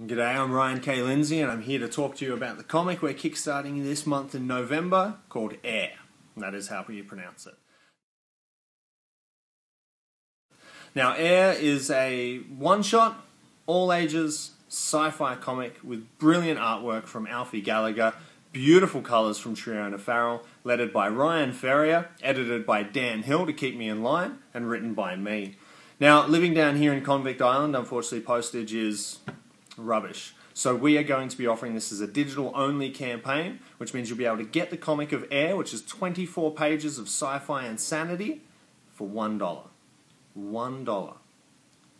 G'day, I'm Ryan K. Lindsay, and I'm here to talk to you about the comic we're kickstarting this month in November called EIR. That is how you pronounce it. Now, EIR is a one shot, all ages sci fi comic with brilliant artwork from Alfie Gallagher, beautiful colours from Triona Farrell, lettered by Ryan Ferrier, edited by Dan Hill to keep me in line, and written by me. Now, living down here in Convict Island, unfortunately, postage is rubbish. So we are going to be offering this as a digital only campaign, which means you'll be able to get the comic of EIR, which is 24 pages of sci-fi insanity, for one dollar. One dollar.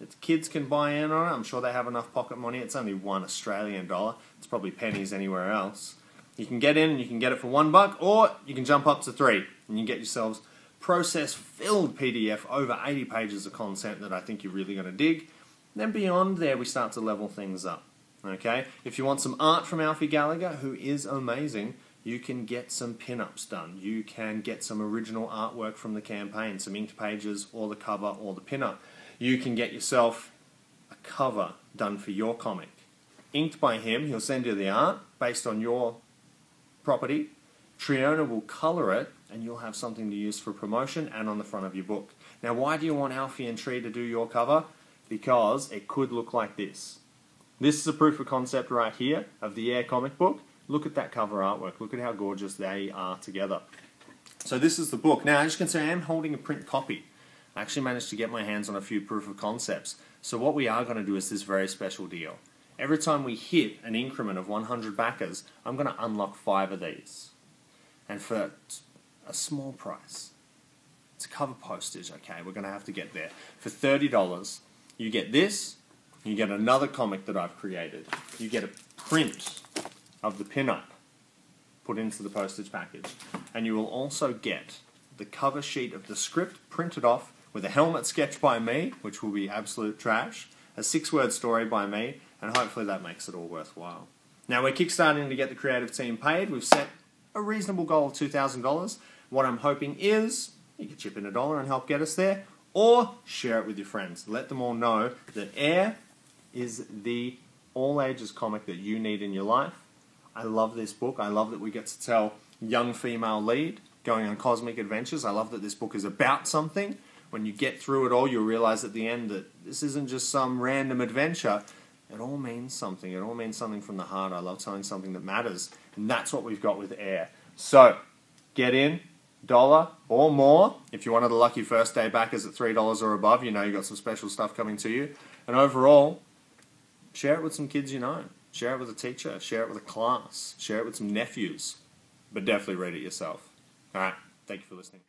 If kids can buy in on it, I'm sure they have enough pocket money. It's only one Australian dollar. It's probably pennies anywhere else. You can get in and you can get it for one buck, or you can jump up to three and you get yourselves process-filled PDF over 80 pages of content that I think you're really going to dig. Then beyond there, we start to level things up. Okay, if you want some art from Alfie Gallagher, who is amazing, you can get some pin-ups done. You can get some original artwork from the campaign, some inked pages, or the cover, or the pin-up. You can get yourself a cover done for your comic, inked by him. He'll send you the art based on your property. Triona will color it, and you'll have something to use for promotion and on the front of your book. Now, why do you want Alfie and Tree to do your cover? Because it could look like this. This is a proof of concept right here of the EIR comic book. Look at that cover artwork. Look at how gorgeous they are together. So this is the book. Now, as you can see, I am holding a print copy. I actually managed to get my hands on a few proof of concepts. So what we are going to do is this very special deal. Every time we hit an increment of 100 backers, I'm going to unlock five of these. And for a small price, it's cover postage, okay, we're going to have to get there. For $30, you get this, you get another comic that I've created. You get a print of the pinup put into the postage package. And you will also get the cover sheet of the script printed off with a helmet sketch by me, which will be absolute trash, a six word story by me, and hopefully that makes it all worthwhile. Now, we're kickstarting to get the creative team paid. We've set a reasonable goal of $2,000. What I'm hoping is you can chip in a dollar and help get us there, or share it with your friends. Let them all know that EIR is the all ages comic that you need in your life. I love this book. I love that we get to tell young female lead going on cosmic adventures. I love that this book is about something. When you get through it all, you'll realize at the end that this isn't just some random adventure. It all means something. It all means something from the heart. I love telling something that matters. And that's what we've got with EIR. So, get in, dollar or more. If you're one of the lucky first day backers at $3 or above, you know you got some special stuff coming to you. And overall, share it with some kids you know. Share it with a teacher. Share it with a class. Share it with some nephews. But definitely read it yourself. All right. Thank you for listening.